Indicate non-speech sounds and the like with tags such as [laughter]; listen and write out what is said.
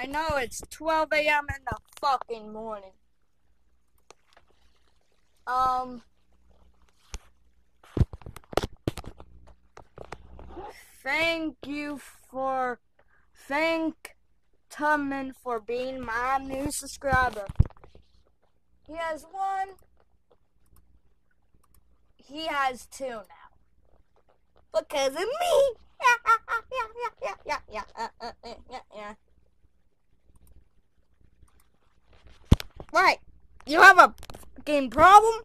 I know it's 12 a.m. in the fucking morning. Um. Thank you for. Thank Tubman for being my new subscriber. He has one. He has two now. Because of me. [laughs] Yeah, yeah, yeah, yeah, yeah, yeah, uh, uh, yeah, yeah. Right. You have a game problem?